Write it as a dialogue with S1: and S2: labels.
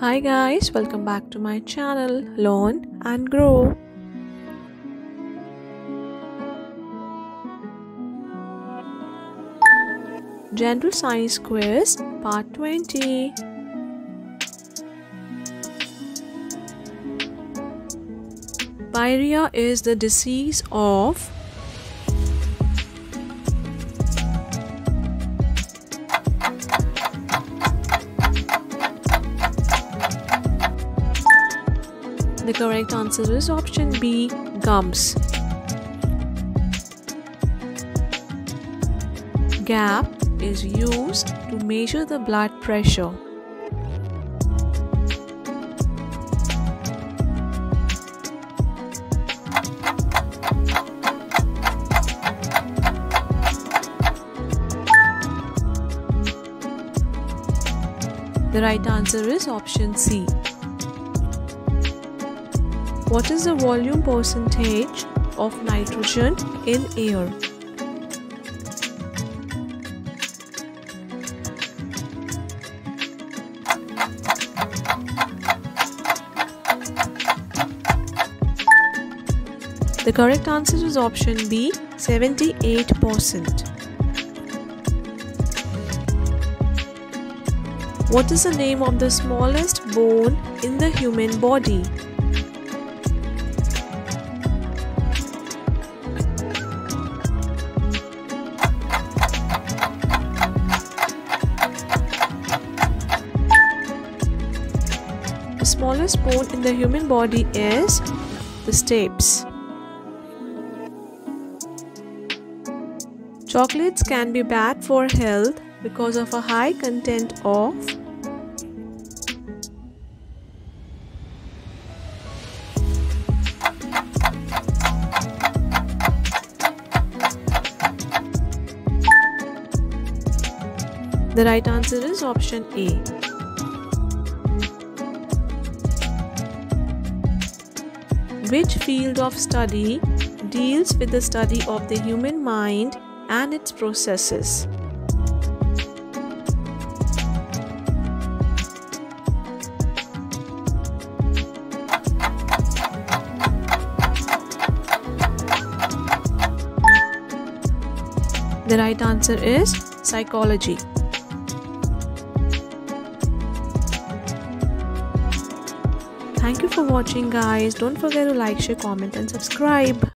S1: Hi guys, welcome back to my channel Learn and Grow. General Science Quiz Part 20 Pyorrhea is the disease of The correct answer is option B gums. Gap is used to measure the blood pressure. The right answer is option C. What is the volume percentage of nitrogen in air? The correct answer is option B 78%. What is the name of the smallest bone in the human body? Smallest bone in the human body is the stapes. Chocolates can be bad for health because of a high content of The right answer is option A. Which field of study deals with the study of the human mind and its processes? The right answer is psychology. Thank you for watching guys. Don't forget to like, share, comment and subscribe.